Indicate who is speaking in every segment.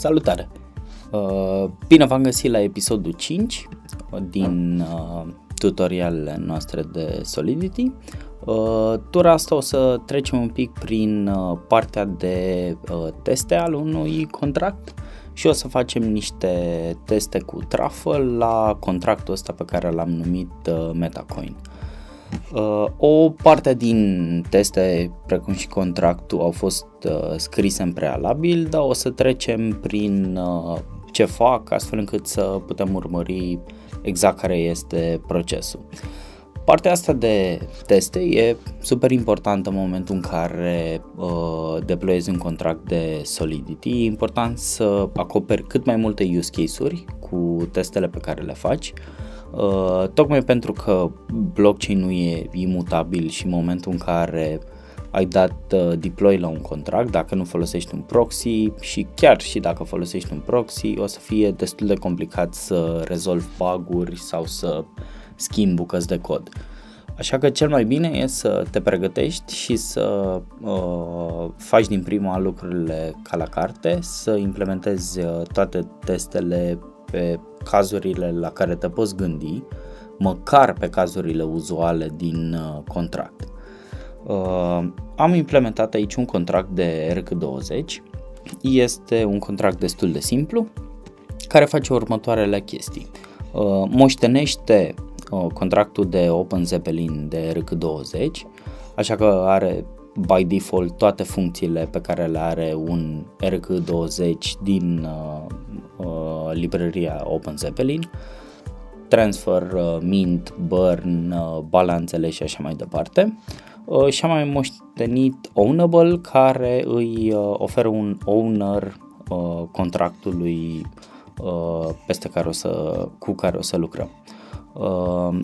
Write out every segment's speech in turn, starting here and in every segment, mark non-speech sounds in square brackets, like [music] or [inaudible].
Speaker 1: Salutare! Uh, bine v-am găsit la episodul 5 din uh, tutorialele noastre de Solidity. Uh, tura asta o să trecem un pic prin partea de teste al unui contract și o să facem niște teste cu Truffle la contractul ăsta pe care l-am numit Metacoin. Uh, o parte din teste, precum și contractul, au fost uh, scrise în prealabil, dar o să trecem prin uh, ce fac, astfel încât să putem urmări exact care este procesul. Partea asta de teste e super importantă în momentul în care uh, deployezi un contract de Solidity. E important să acoperi cât mai multe use case-uri cu testele pe care le faci. Uh, tocmai pentru că blockchain nu e imutabil și în momentul în care ai dat uh, deploy la un contract, dacă nu folosești un proxy și chiar și dacă folosești un proxy, o să fie destul de complicat să rezolvi bug-uri sau să schimbi bucăți de cod. Așa că cel mai bine e să te pregătești și să uh, faci din prima lucrurile ca la carte, să implementezi uh, toate testele pe cazurile la care te poți gândi, măcar pe cazurile uzuale din uh, contract. Uh, am implementat aici un contract de RC20. Este un contract destul de simplu care face următoarele chestii. Uh, moștenește uh, contractul de Open Zeppelin de RC20, așa că are by default toate funcțiile pe care le are un RC20 din uh, uh, librăria Open Zeppelin, transfer, uh, mint, burn, uh, balanțele și așa mai departe. Uh, și am mai moștenit Ownable care îi uh, oferă un owner uh, contractului uh, peste care o să, cu care o să lucrăm. Uh,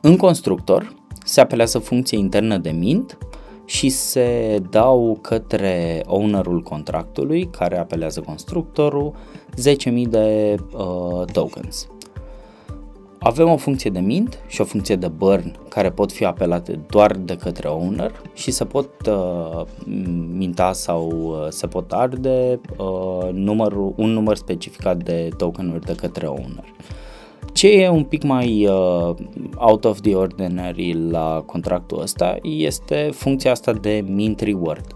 Speaker 1: în constructor se apelează funcție internă de mint și se dau către ownerul contractului care apelează constructorul 10.000 de uh, tokens. Avem o funcție de mint și o funcție de burn care pot fi apelate doar de către owner și se pot uh, minta sau uh, se pot arde uh, numărul, un număr specificat de tokenuri de către owner. Ce e un pic mai uh, out of the ordinary la contractul ăsta este funcția asta de mint reward.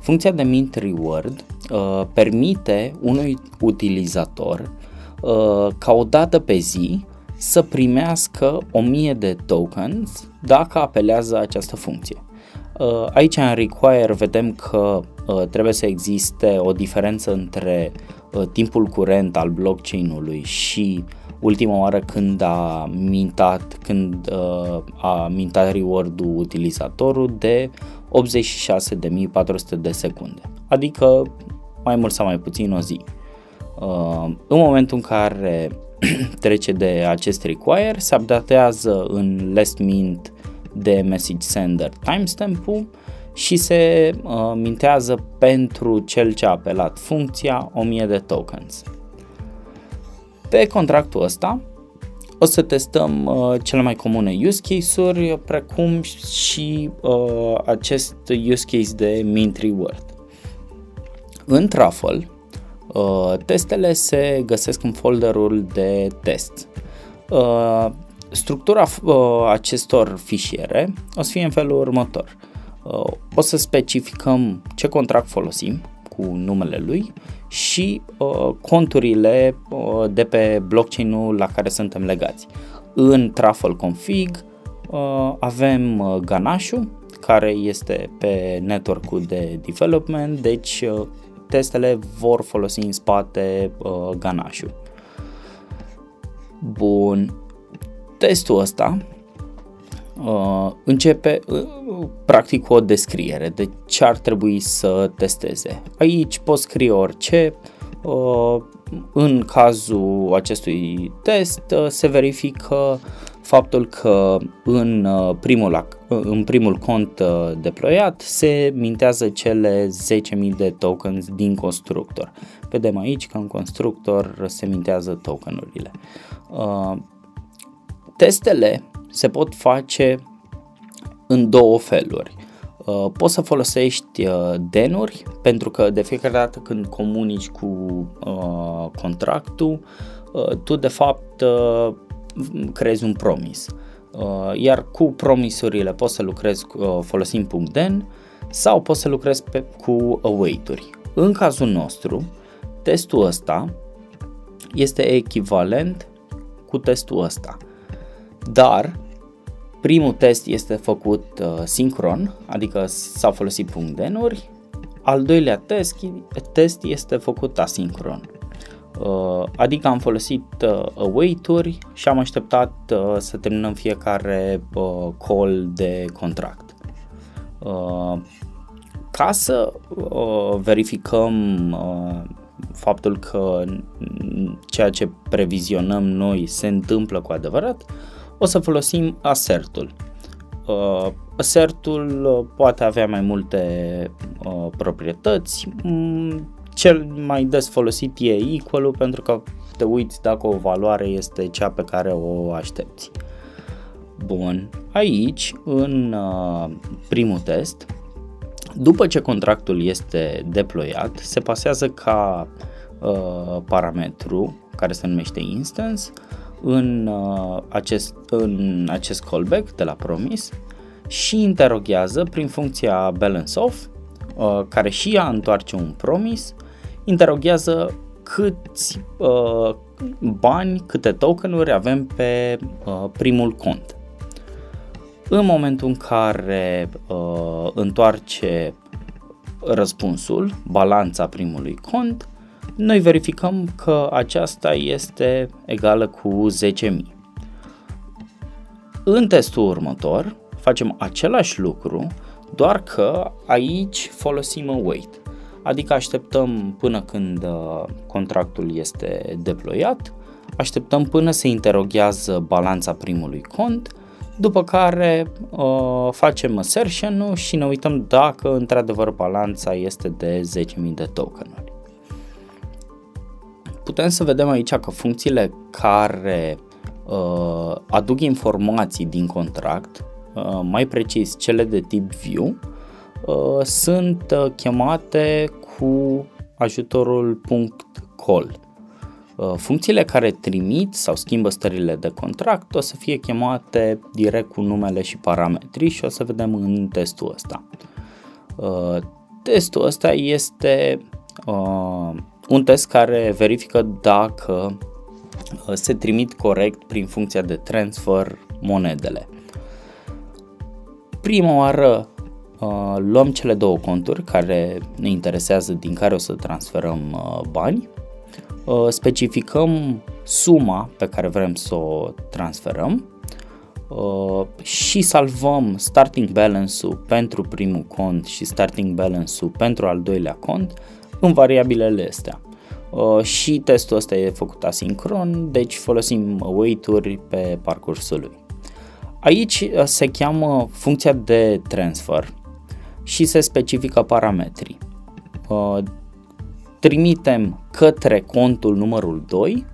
Speaker 1: Funcția de mint reward uh, permite unui utilizator uh, ca o dată pe zi să primească 1000 de tokens dacă apelează această funcție. Uh, aici în require vedem că uh, trebuie să existe o diferență între uh, timpul curent al blockchain-ului și ultima oară când a mintat, când uh, a mintat reward-ul utilizatorul de 86.400 de secunde, adică mai mult sau mai puțin o zi. Uh, în momentul în care [clears throat] trece de acest require, se updatează în last mint de message sender timestamp-ul și se uh, mintează pentru cel ce a apelat funcția 1000 de tokens. Pe contractul ăsta o să testăm uh, cele mai comune use case-uri, precum și uh, acest use case de mint reward. În Truffle, uh, testele se găsesc în folderul de test. Uh, structura uh, acestor fișiere o să fie în felul următor. Uh, o să specificăm ce contract folosim cu numele lui și uh, conturile uh, de pe blockchain-ul la care suntem legați. În Truffle Config uh, avem uh, Ganache, care este pe network de development, deci uh, testele vor folosi în spate uh, Ganache. Bun. Testul ăsta uh, începe uh, practic cu o descriere de ce ar trebui să testeze. Aici poți scrie orice. Uh, în cazul acestui test uh, se verifică faptul că în uh, primul, uh, în primul cont uh, deployat se mintează cele 10.000 de tokens din constructor. Vedem aici că în constructor se mintează tokenurile. Testele se pot face în două feluri. Uh, poți să folosești uh, denuri pentru că de fiecare dată când comunici cu uh, contractul, uh, tu de fapt uh, creezi un promis. Uh, iar cu promisurile poți să lucrezi uh, folosind .den sau poți să lucrezi pe, cu await-uri. În cazul nostru, testul ăsta este echivalent cu testul ăsta. Dar primul test este făcut uh, sincron, adică s-au folosit punctenuri, al doilea test, test este făcut asincron. Uh, adică am folosit uh, await-uri și am așteptat uh, să terminăm fiecare uh, call de contract. Uh, ca să uh, verificăm uh, faptul că ceea ce previzionăm noi se întâmplă cu adevărat, o să folosim asertul. Uh, asertul uh, poate avea mai multe uh, proprietăți. Mm, cel mai des folosit e equal pentru că te uiți dacă o valoare este cea pe care o aștepți. Bun, aici în uh, primul test după ce contractul este deployat, se pasează ca uh, parametru care se numește instance în, uh, acest, în acest callback de la promise și interoghează prin funcția balance off, uh, care și ea întoarce un promise, interoghează câți uh, bani, câte tokenuri avem pe uh, primul cont. În momentul în care uh, întoarce răspunsul, balanța primului cont, noi verificăm că aceasta este egală cu 10.000. În testul următor facem același lucru, doar că aici folosim await, adică așteptăm până când uh, contractul este deployat, așteptăm până se interoghează balanța primului cont după care uh, facem assertion și ne uităm dacă într-adevăr balanța este de 10.000 de tokenuri. Putem să vedem aici că funcțiile care uh, aduc informații din contract, uh, mai precis cele de tip view, uh, sunt uh, chemate cu ajutorul .call Uh, funcțiile care trimit sau schimbă stările de contract o să fie chemate direct cu numele și parametrii și o să vedem în testul ăsta. Uh, testul ăsta este uh, un test care verifică dacă se trimit corect prin funcția de transfer monedele. Prima oară luăm cele două conturi care ne interesează din care o să transferăm bani Uh, specificăm suma pe care vrem să o transferăm uh, și salvăm starting balance-ul pentru primul cont și starting balance-ul pentru al doilea cont în variabilele astea. Uh, și testul ăsta e făcut asincron, deci folosim await-uri pe parcursul lui. Aici se cheamă funcția de transfer și se specifică parametrii trimitem către contul numărul 2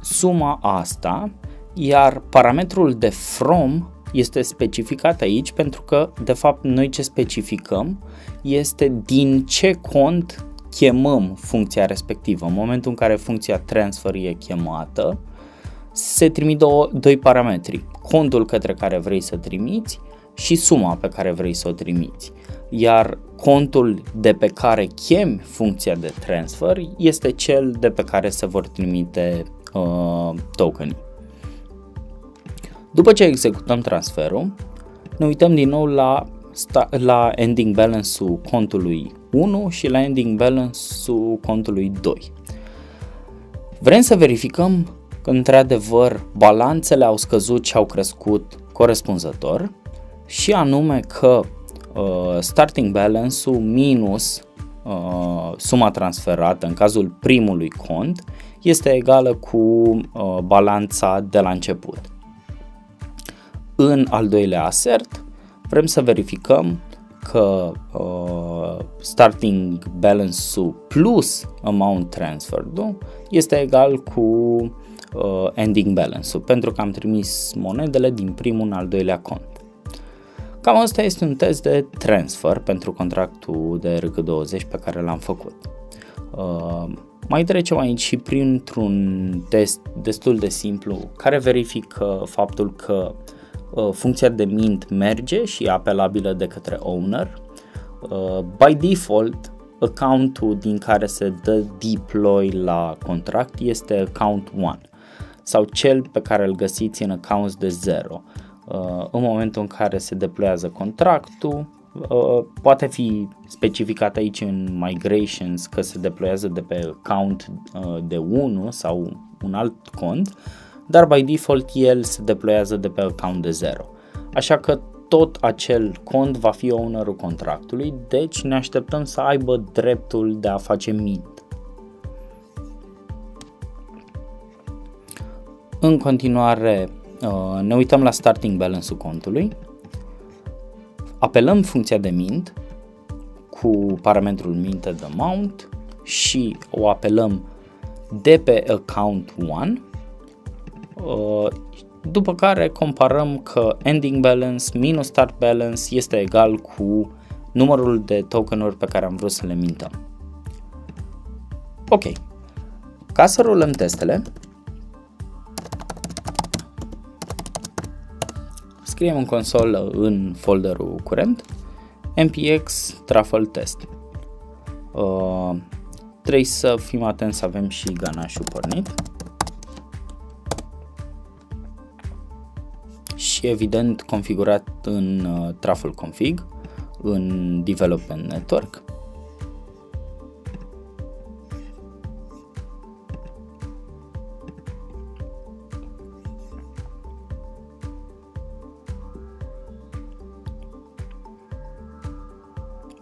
Speaker 1: suma asta, iar parametrul de from este specificat aici pentru că, de fapt, noi ce specificăm este din ce cont chemăm funcția respectivă. În momentul în care funcția transfer e chemată, se trimit două, doi parametri, contul către care vrei să trimiți și suma pe care vrei să o trimiți iar contul de pe care chem funcția de transfer este cel de pe care se vor trimite uh, tokenii. După ce executăm transferul, ne uităm din nou la, sta- la ending balance-ul contului 1 și la ending balance-ul contului 2. Vrem să verificăm că într-adevăr balanțele au scăzut și au crescut corespunzător și anume că uh, starting balance-ul minus uh, suma transferată în cazul primului cont este egală cu uh, balanța de la început. În al doilea assert vrem să verificăm că uh, starting balance-ul plus amount transferred este egal cu uh, ending balance-ul pentru că am trimis monedele din primul în al doilea cont. Cam asta este un test de transfer pentru contractul de RG20 pe care l-am făcut. Uh, mai trecem aici și printr-un test destul de simplu care verifică faptul că uh, funcția de mint merge și e apelabilă de către owner. Uh, by default, accountul din care se dă deploy la contract este account 1 sau cel pe care îl găsiți în accounts de 0. Uh, în momentul în care se deployează contractul, uh, poate fi specificat aici în migrations că se deployează de pe account uh, de 1 sau un alt cont, dar by default el se deployează de pe account de 0. Așa că tot acel cont va fi ownerul contractului, deci ne așteptăm să aibă dreptul de a face mint. În continuare, uh, ne uităm la starting balance-ul contului, apelăm funcția de mint cu parametrul minted amount și o apelăm de pe account 1 după care comparăm că ending balance minus start balance este egal cu numărul de tokenuri pe care am vrut să le mintăm. Ok. Ca să rulăm testele, scriem în consolă în folderul curent npx truffle test. Uh, trebuie să fim atenți să avem și ganașul pornit. Și evident configurat în uh, truffle config, în development network.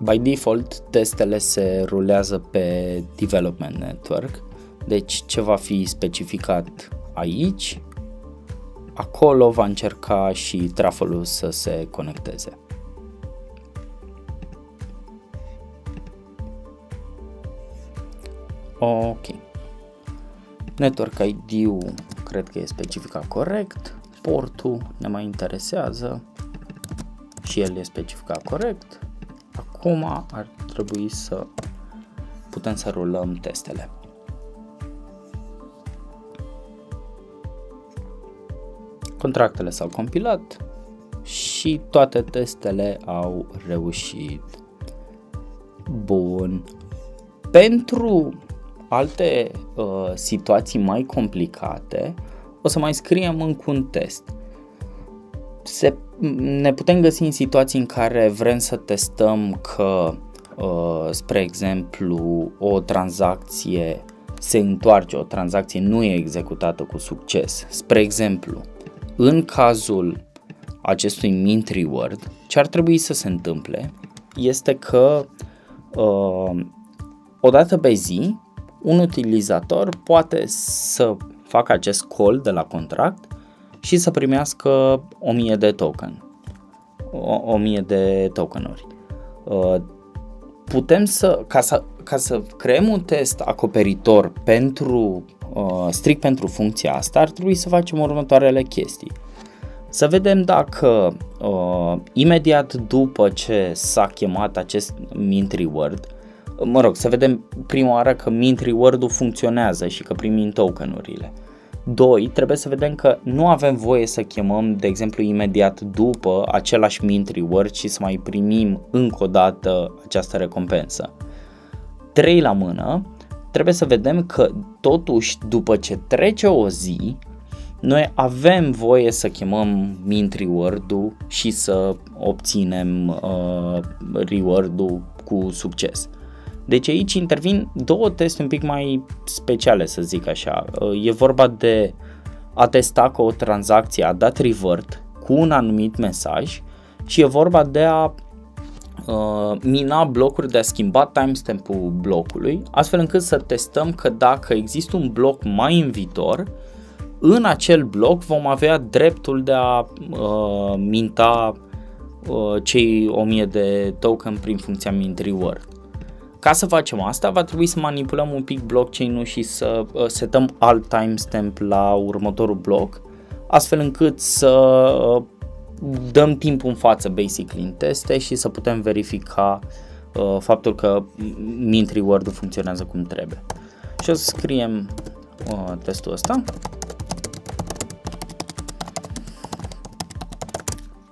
Speaker 1: By default, testele se rulează pe development network, deci ce va fi specificat aici acolo va încerca și trafolul să se conecteze. Ok. Network ID-ul cred că e specificat corect. Portul ne mai interesează și el e specificat corect. Acum ar trebui să putem să rulăm testele. Contractele s-au compilat și toate testele au reușit. Bun. Pentru alte uh, situații mai complicate, o să mai scriem încă un test. Se, ne putem găsi în situații în care vrem să testăm că, uh, spre exemplu, o tranzacție se întoarce, o tranzacție nu e executată cu succes. Spre exemplu, în cazul acestui mint reward, ce ar trebui să se întâmple este că uh, odată pe zi un utilizator poate să facă acest call de la contract și să primească 1000 de token, 1000 de tokenuri. Uh, putem să, ca să, ca să creăm un test acoperitor pentru uh, strict pentru funcția asta, ar trebui să facem următoarele chestii. Să vedem dacă uh, imediat după ce s-a chemat acest mint reward, mă rog, să vedem prima oară că mint reward-ul funcționează și că primim tokenurile. 2. Trebuie să vedem că nu avem voie să chemăm, de exemplu, imediat după același mint reward și să mai primim încă o dată această recompensă. 3 la mână, trebuie să vedem că totuși după ce trece o zi, noi avem voie să chemăm mint reward-ul și să obținem uh, reward-ul cu succes. Deci aici intervin două teste un pic mai speciale, să zic așa. Uh, e vorba de a testa că o tranzacție a dat revert cu un anumit mesaj și e vorba de a uh, mina blocuri, de a schimba timestamp-ul blocului, astfel încât să testăm că dacă există un bloc mai în viitor, în acel bloc vom avea dreptul de a uh, minta uh, cei 1000 de token prin funcția mint reward. Ca să facem asta, va trebui să manipulăm un pic blockchain-ul și să uh, setăm alt timestamp la următorul bloc, astfel încât să uh, dăm timp în față basically în teste și să putem verifica uh, faptul că mint reward-ul funcționează cum trebuie. Și o să scriem uh, testul ăsta.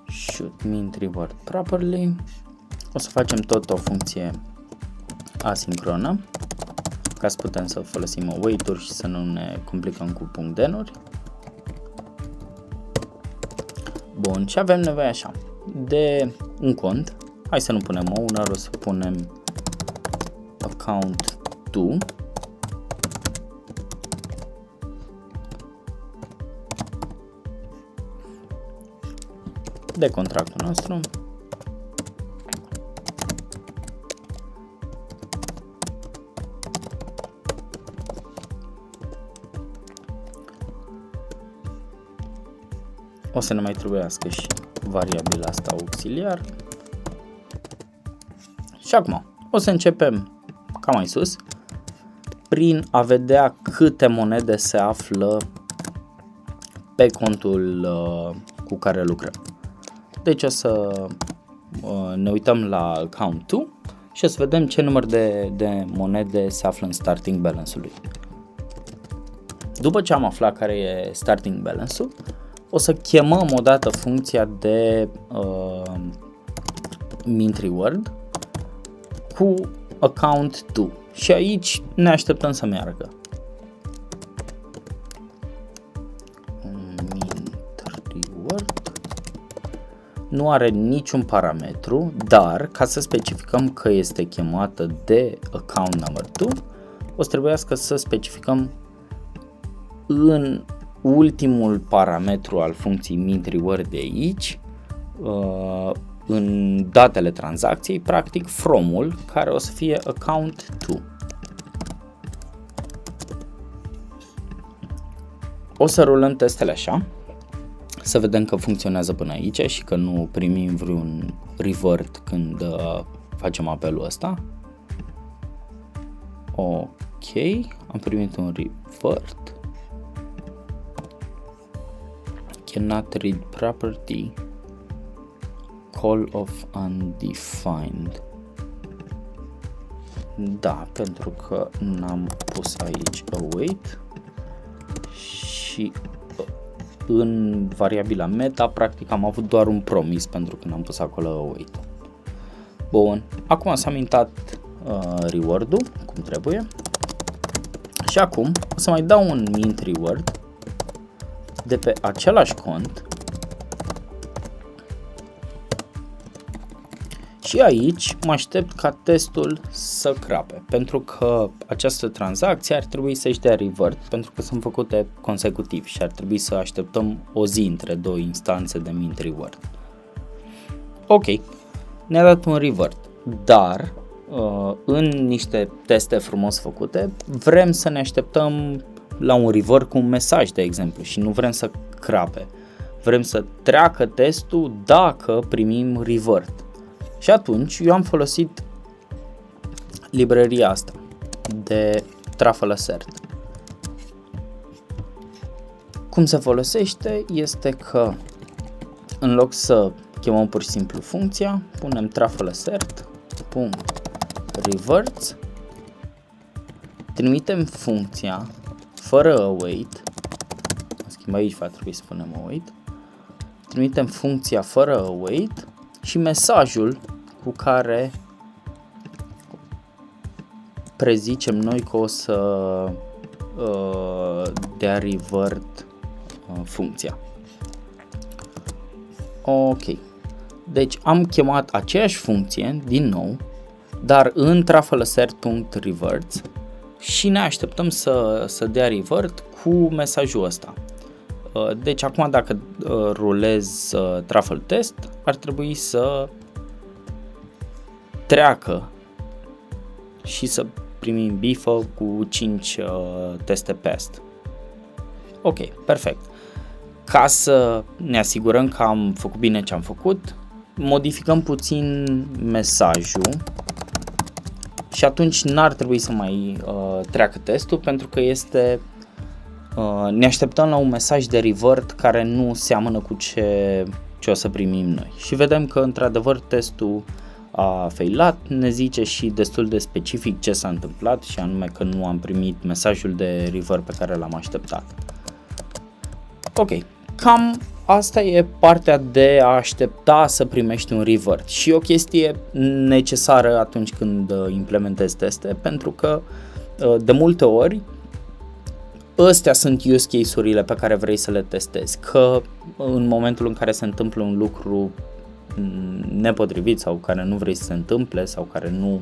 Speaker 1: Should mint reward properly. O să facem tot o funcție asincronă ca să putem să folosim await-uri și să nu ne complicăm cu punct denuri. Bun, și avem nevoie așa de un cont. Hai să nu punem owner, o să punem account to de contractul nostru o să ne mai trebuiască și variabila asta auxiliar. Și acum o să începem ca mai sus prin a vedea câte monede se află pe contul uh, cu care lucrăm. Deci o să uh, ne uităm la count 2 și o să vedem ce număr de, de monede se află în starting balance-ului. După ce am aflat care e starting balance-ul, o să chemăm odată funcția de uh, mint reward cu account to și aici ne așteptăm să meargă. Mint reward nu are niciun parametru, dar ca să specificăm că este chemată de account number 2, o să trebuiască să specificăm în ultimul parametru al funcției mint reward de aici, uh, în datele tranzacției, practic from-ul care o să fie account to. O să rulăm testele așa, să vedem că funcționează până aici și că nu primim vreun revert când uh, facem apelul ăsta. Ok, am primit un revert. Cannot read property. Call of undefined. Da, pentru că n-am pus aici await și uh, în variabila meta practic am avut doar un promis pentru că n-am pus acolo await. Bun, acum s-a mintat uh, reward-ul cum trebuie. Și acum o să mai dau un mint reward de pe același cont și aici mă aștept ca testul să crape, pentru că această tranzacție ar trebui să-și dea revert, pentru că sunt făcute consecutiv și ar trebui să așteptăm o zi între două instanțe de mint reward. Ok, ne-a dat un revert, dar uh, în niște teste frumos făcute vrem să ne așteptăm la un river cu un mesaj, de exemplu, și nu vrem să crape. Vrem să treacă testul dacă primim revert. Și atunci eu am folosit librăria asta de truffle assert. Cum se folosește este că în loc să chemăm pur și simplu funcția, punem truffle assert, punct reverts, trimitem funcția fără await, în schimb aici va trebui să spunem await, trimitem funcția fără await și mesajul cu care prezicem noi că o să uh, dea revert uh, funcția. Ok. Deci am chemat aceeași funcție din nou, dar în truffleassert.reverts și ne așteptăm să, să dea revert cu mesajul ăsta. Uh, deci acum dacă uh, rulez uh, truffle test, ar trebui să treacă și să primim bifă cu 5 teste pest. Ok, perfect. Ca să ne asigurăm că am făcut bine ce am făcut, modificăm puțin mesajul și atunci n-ar trebui să mai uh, treacă testul pentru că este uh, ne așteptăm la un mesaj de revert care nu seamănă cu ce, ce o să primim noi. Și vedem că într-adevăr testul a failat, ne zice și destul de specific ce s-a întâmplat și anume că nu am primit mesajul de river pe care l-am așteptat. Ok, cam asta e partea de a aștepta să primești un revert. Și o chestie necesară atunci când uh, implementezi teste pentru că uh, de multe ori Astea sunt use case-urile pe care vrei să le testezi, că în momentul în care se întâmplă un lucru nepotrivit sau care nu vrei să se întâmple sau care nu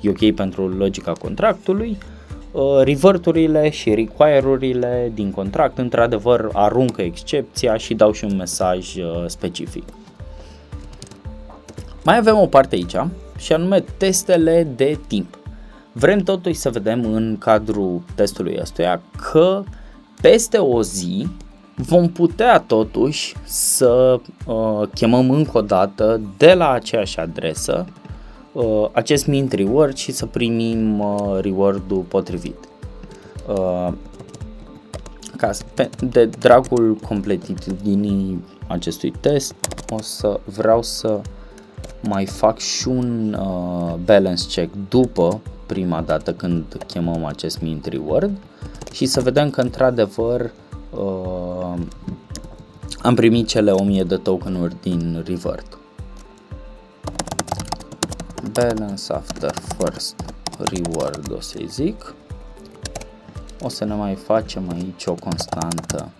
Speaker 1: e ok pentru logica contractului, uh, reverturile și require-urile din contract într-adevăr aruncă excepția și dau și un mesaj uh, specific. Mai avem o parte aici și anume testele de timp. Vrem totuși să vedem în cadrul testului ăstuia că peste o zi vom putea totuși să uh, chemăm încă o dată de la aceeași adresă uh, acest mint reward și să primim uh, reward-ul potrivit. Uh, ca pe, de dragul completitudinii acestui test o să vreau să mai fac și un uh, balance check după prima dată când chemăm acest mint reward și să vedem că într-adevăr uh, am primit cele 1000 de tokenuri din revert. Balance after first reward o să zic. O să ne mai facem aici o constantă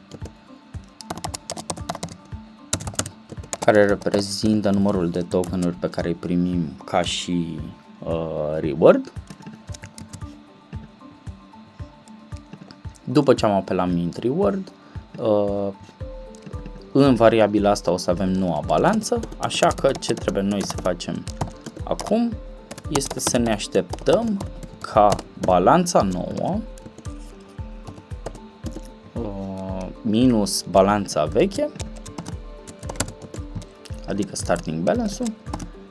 Speaker 1: care reprezintă numărul de tokenuri pe care îi primim ca și uh, reward. După ce am apelat mint reward, uh, în variabila asta o să avem noua balanță, așa că ce trebuie noi să facem acum este să ne așteptăm ca balanța nouă uh, minus balanța veche, adică starting balance-ul,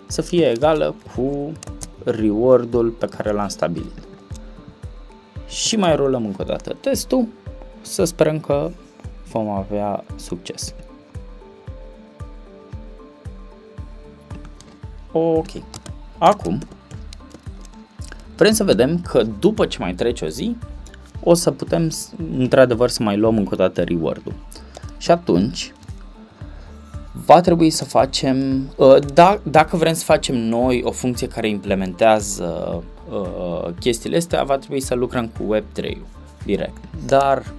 Speaker 1: să fie egală cu reward-ul pe care l-am stabilit și mai rulăm încă o dată testul, să sperăm că vom avea succes. Ok. Acum, vrem să vedem că după ce mai trece o zi, o să putem într-adevăr să mai luăm încă o dată reward-ul. Și atunci, va trebui să facem, uh, da, dacă vrem să facem noi o funcție care implementează uh, chestiile astea, va trebui să lucrăm cu Web3 direct. Dar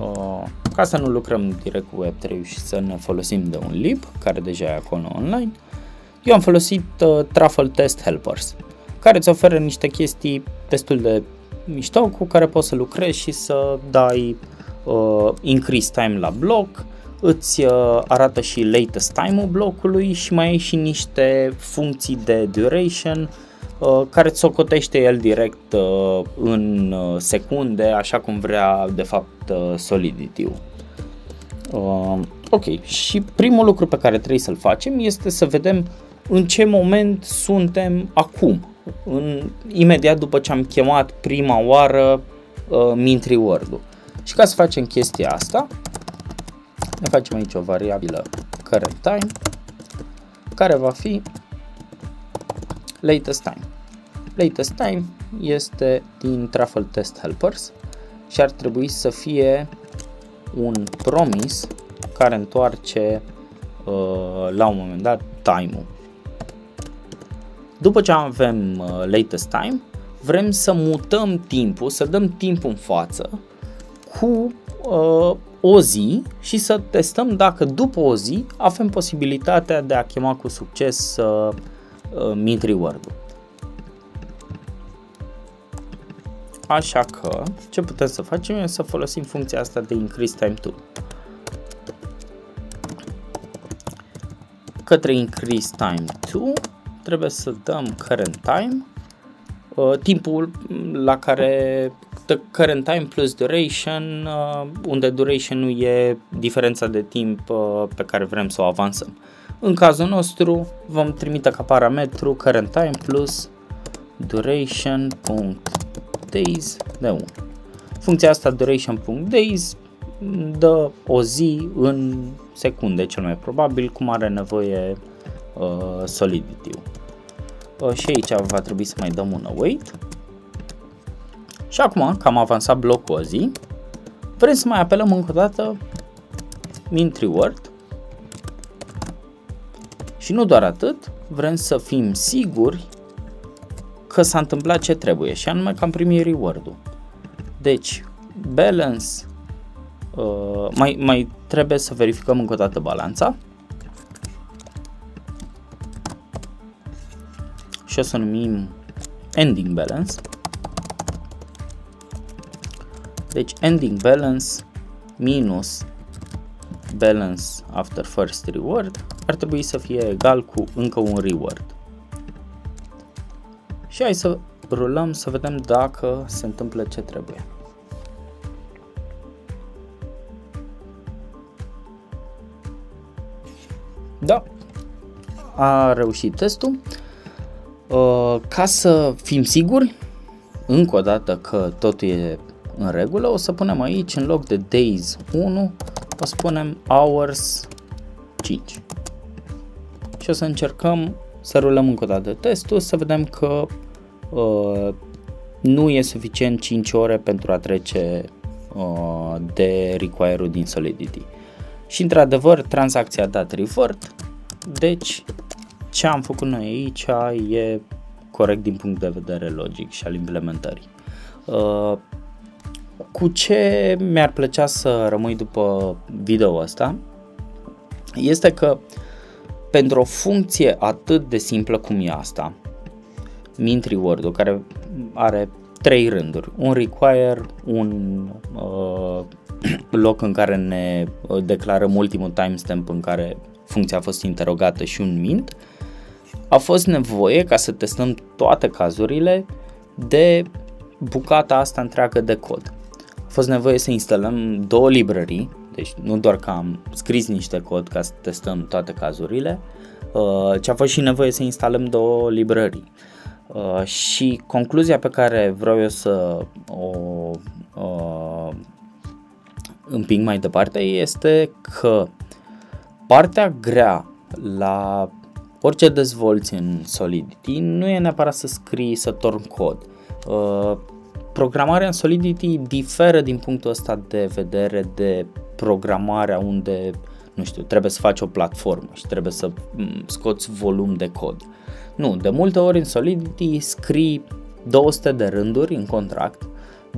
Speaker 1: uh, ca să nu lucrăm direct cu Web3 și să ne folosim de un lib, care deja e acolo online, eu am folosit uh, Truffle Test Helpers, care îți oferă niște chestii destul de mișto cu care poți să lucrezi și să dai uh, increase time la bloc, îți uh, arată și latest time-ul blocului și mai ai și niște funcții de duration uh, care îți socotește el direct uh, în secunde, așa cum vrea de fapt Solidity-ul. Ok, și primul lucru pe care trebuie să-l facem este să vedem în ce moment suntem acum, în, imediat după ce am chemat prima oară uh, mint reward-ul. Și ca să facem chestia asta, ne facem aici o variabilă current time care va fi latest time. Latest time este din Truffle Test Helpers și ar trebui să fie un promise care întoarce uh, la un moment dat time-ul. După ce avem uh, latest time, vrem să mutăm timpul, să dăm timpul în față cu uh, o zi și să testăm dacă după o zi avem posibilitatea de a chema cu succes uh, uh, mint reward-ul. Așa că ce putem să facem este să folosim funcția asta de increase time to. Către increase time to trebuie să dăm current time, uh, timpul la care the current time plus duration, uh, unde duration nu e diferența de timp uh, pe care vrem să o avansăm. În cazul nostru vom trimite ca parametru current time plus duration.days de 1. Funcția asta duration.days dă o zi în secunde cel mai probabil cum are nevoie uh, Solidity-ul. Uh, și aici va trebui să mai dăm un await. Și acum că am avansat blocul o zi, vrem să mai apelăm încă o dată mint reward și nu doar atât, vrem să fim siguri că s-a întâmplat ce trebuie și anume că am primit reward-ul. Deci, balance, uh, mai, mai trebuie să verificăm încă o dată balanța. Și o să numim ending balance. Deci ending balance minus balance after first reward ar trebui să fie egal cu încă un reward. Și hai să rulăm să vedem dacă se întâmplă ce trebuie. Da, a reușit testul. Uh, ca să fim siguri, încă o dată că totul e în regulă, o să punem aici în loc de days 1, o să punem hours 5. Și o să încercăm să rulăm încă o dată testul, să vedem că uh, nu e suficient 5 ore pentru a trece uh, de require-ul din Solidity. Și într-adevăr tranzacția a dat revert, deci ce am făcut noi aici e corect din punct de vedere logic și al implementării. Uh, cu ce mi-ar plăcea să rămâi după video ăsta este că pentru o funcție atât de simplă cum e asta, mint reward care are trei rânduri, un require, un uh, [clears throat] loc în care ne uh, declarăm ultimul timestamp în care funcția a fost interogată și un mint, a fost nevoie ca să testăm toate cazurile de bucata asta întreagă de cod. A fost nevoie să instalăm două librării, deci nu doar că am scris niște cod ca să testăm toate cazurile, uh, ci a fost și nevoie să instalăm două librării. Uh, și concluzia pe care vreau eu să o uh, împing mai departe este că partea grea la orice dezvolți în Solidity nu e neapărat să scrii, să torn cod. Uh, programarea în Solidity diferă din punctul ăsta de vedere de programarea unde, nu știu, trebuie să faci o platformă și trebuie să mm, scoți volum de cod. Nu, de multe ori în Solidity scrii 200 de rânduri în contract,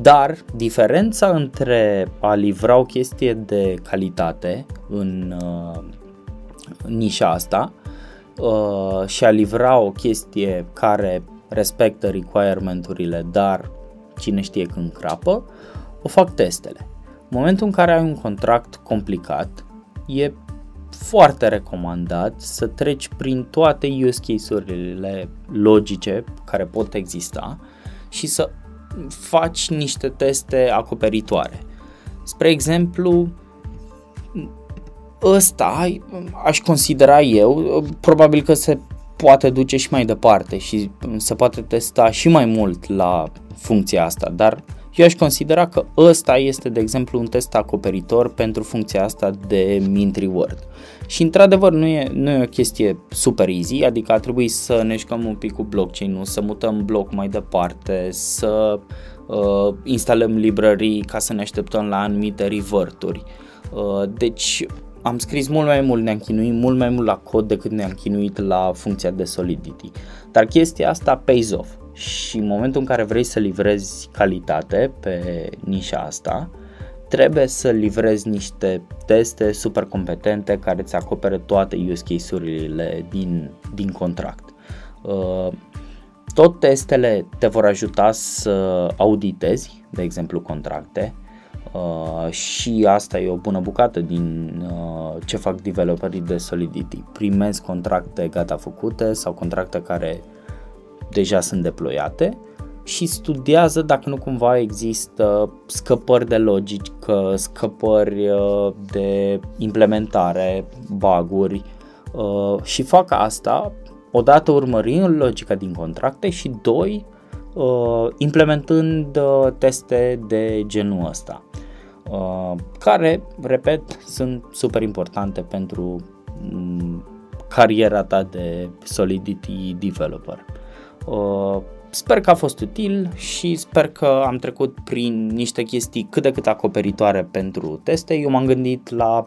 Speaker 1: dar diferența între a livra o chestie de calitate în uh, nișa asta uh, și a livra o chestie care respectă requirement-urile, dar cine știe când crapă, o fac testele. În momentul în care ai un contract complicat, e foarte recomandat să treci prin toate use case-urile logice care pot exista și să faci niște teste acoperitoare. Spre exemplu, ăsta aș considera eu, probabil că se poate duce și mai departe și se poate testa și mai mult la funcția asta, dar eu aș considera că ăsta este, de exemplu, un test acoperitor pentru funcția asta de mint reward. Și într-adevăr nu e, nu e o chestie super easy, adică ar trebui să ne jucăm un pic cu blockchain-ul, să mutăm bloc mai departe, să uh, instalăm librării ca să ne așteptăm la anumite revert-uri. Uh, deci am scris mult mai mult, ne-am chinuit mult mai mult la cod decât ne-am chinuit la funcția de Solidity. Dar chestia asta pays off și în momentul în care vrei să livrezi calitate pe nișa asta, trebuie să livrezi niște teste super competente care îți acopere toate use case-urile din, din contract. Uh, tot testele te vor ajuta să auditezi, de exemplu, contracte, Uh, și asta e o bună bucată din uh, ce fac developerii de Solidity. Primesc contracte gata făcute sau contracte care deja sunt deployate și studiază dacă nu cumva există scăpări de logică, scăpări uh, de implementare, baguri uh, și fac asta odată urmărind logica din contracte și doi uh, implementând teste de genul ăsta. uh, care, repet, sunt super importante pentru um, cariera ta de Solidity Developer. Uh, sper că a fost util și sper că am trecut prin niște chestii cât de cât acoperitoare pentru teste. Eu m-am gândit la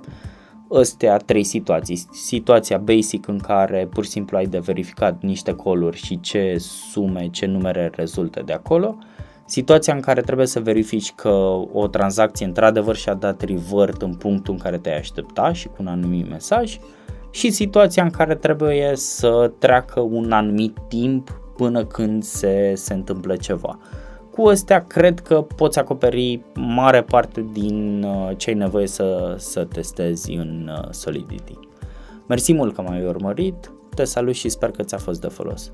Speaker 1: astea trei situații. Situația basic în care pur și simplu ai de verificat niște coluri și ce sume, ce numere rezultă de acolo. Situația în care trebuie să verifici că o tranzacție într-adevăr și-a dat revert în punctul în care te-ai aștepta și cu un anumit mesaj și situația în care trebuie să treacă un anumit timp până când se, se întâmplă ceva. Cu astea cred că poți acoperi mare parte din uh, ce ai nevoie să, să testezi în uh, Solidity. Mersi mult că m-ai urmărit, te salut și sper că ți-a fost de folos.